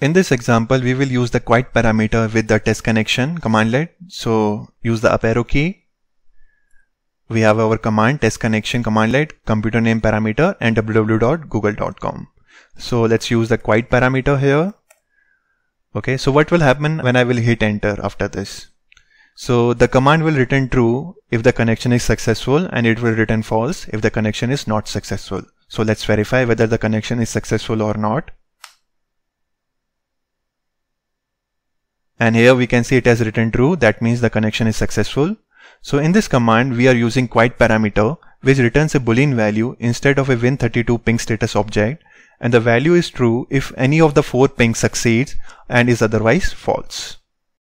In this example, we will use the quiet parameter with the test connection commandlet. So use the up arrow key. We have our command test connection commandlet, computer name parameter and www.google.com. So let's use the quiet parameter here. Okay, so what will happen when I will hit enter after this? So the command will return true if the connection is successful and it will return false if the connection is not successful. So let's verify whether the connection is successful or not. And here we can see it has written true. That means the connection is successful. So in this command we are using quiet parameter which returns a boolean value instead of a win32 ping status object. And the value is true if any of the four pings succeeds and is otherwise false